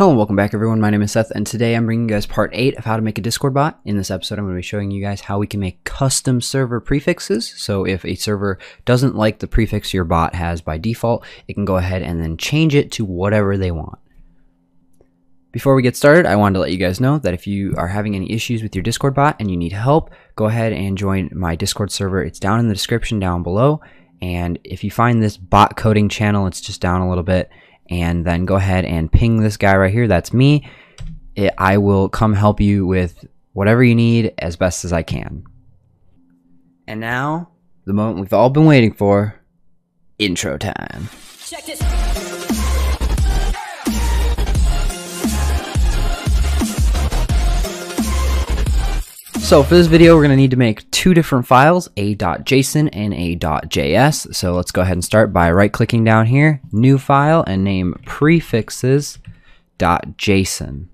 Hello and welcome back everyone, my name is Seth and today I'm bringing you guys part 8 of how to make a Discord bot. In this episode I'm going to be showing you guys how we can make custom server prefixes. So if a server doesn't like the prefix your bot has by default, it can go ahead and then change it to whatever they want. Before we get started, I wanted to let you guys know that if you are having any issues with your Discord bot and you need help, go ahead and join my Discord server. It's down in the description down below. And if you find this bot coding channel, it's just down a little bit and then go ahead and ping this guy right here. That's me. It, I will come help you with whatever you need as best as I can. And now, the moment we've all been waiting for intro time. Check this. So for this video, we're going to need to make two different files, a.json and a.js. So let's go ahead and start by right clicking down here, new file, and name prefixes.json.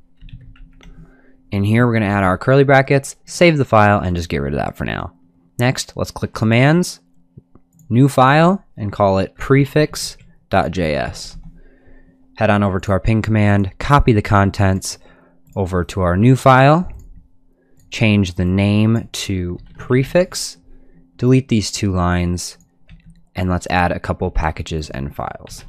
In here, we're going to add our curly brackets, save the file, and just get rid of that for now. Next, let's click commands, new file, and call it prefix.js. Head on over to our ping command, copy the contents over to our new file, change the name to prefix, delete these two lines, and let's add a couple packages and files.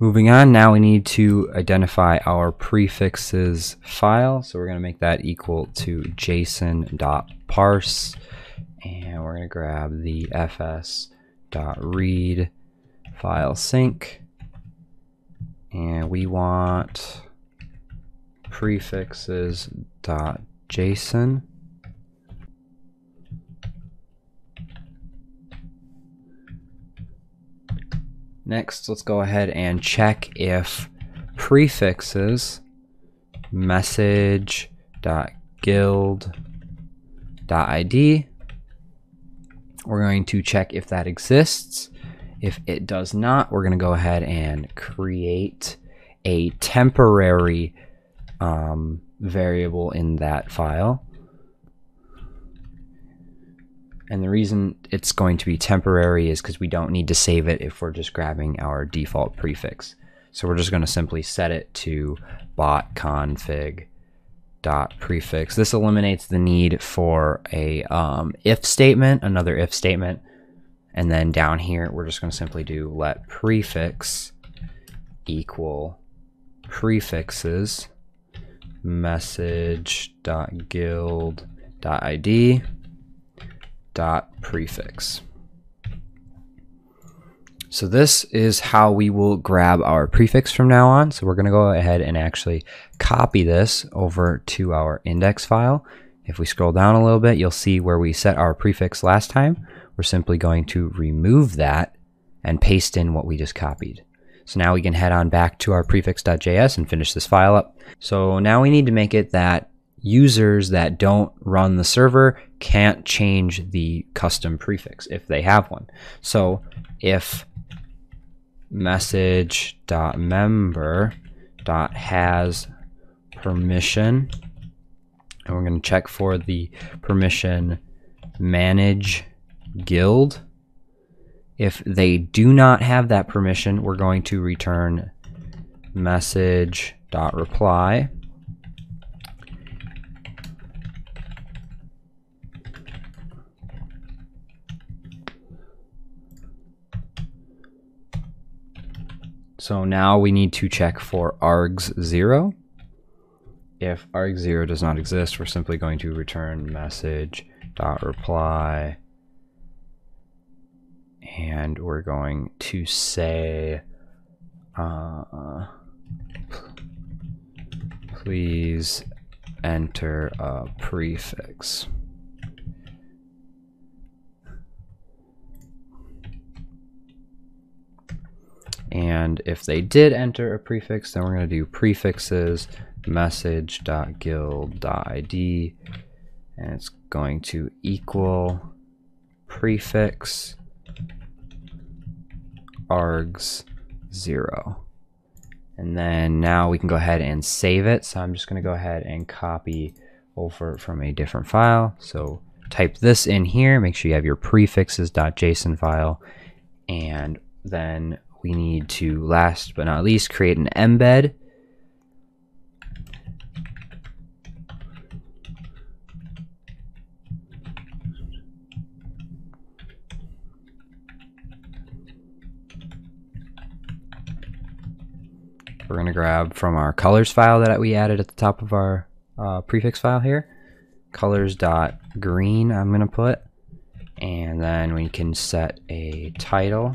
Moving on, now we need to identify our prefixes file. So we're going to make that equal to json.parse. And we're going to grab the fs.read file sync. And we want prefixes.json. Next, let's go ahead and check if prefixes message.guild.id we're going to check if that exists. If it does not, we're going to go ahead and create a temporary um, variable in that file. And the reason it's going to be temporary is because we don't need to save it if we're just grabbing our default prefix. So we're just going to simply set it to bot config dot prefix. This eliminates the need for a um, if statement, another if statement. And then down here, we're just going to simply do let prefix equal prefixes message dot guild dot id dot prefix. So this is how we will grab our prefix from now on. So we're going to go ahead and actually copy this over to our index file. If we scroll down a little bit, you'll see where we set our prefix last time. We're simply going to remove that and paste in what we just copied. So now we can head on back to our prefix.js and finish this file up. So now we need to make it that users that don't run the server can't change the custom prefix if they have one. So if message.member.has permission, and we're going to check for the permission manage guild. If they do not have that permission, we're going to return message.reply So now we need to check for args0. If args0 does not exist, we're simply going to return message dot reply and we're going to say, uh, please enter a prefix. And if they did enter a prefix, then we're going to do prefixes message.guild.id and it's going to equal prefix args 0. And then now we can go ahead and save it. So I'm just going to go ahead and copy over from a different file. So type this in here. Make sure you have your prefixes.json file. And then we need to, last but not least, create an embed. We're going to grab from our colors file that we added at the top of our uh, prefix file here. Colors dot green I'm going to put. And then we can set a title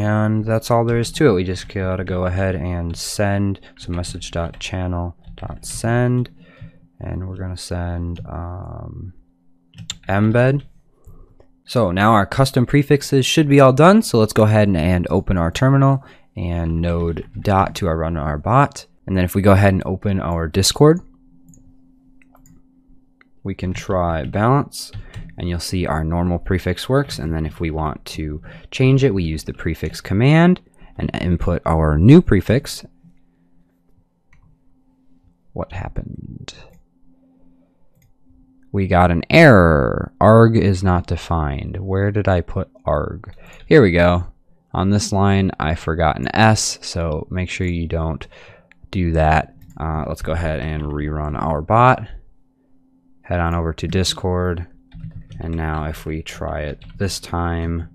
and that's all there is to it. We just gotta go ahead and send so message.channel.send and we're gonna send um, embed. So now our custom prefixes should be all done. So let's go ahead and, and open our terminal and node dot to our run our bot. And then if we go ahead and open our Discord, we can try balance and you'll see our normal prefix works. And then if we want to change it, we use the prefix command and input our new prefix. What happened? We got an error. arg is not defined. Where did I put arg? Here we go. On this line, I forgot an S, so make sure you don't do that. Uh, let's go ahead and rerun our bot. Head on over to Discord. And now if we try it this time,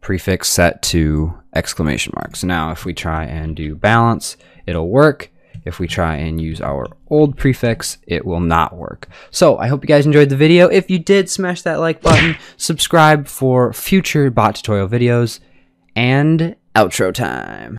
prefix set to exclamation mark. So now if we try and do balance, it'll work. If we try and use our old prefix, it will not work. So I hope you guys enjoyed the video. If you did, smash that like button, subscribe for future bot tutorial videos, and outro time.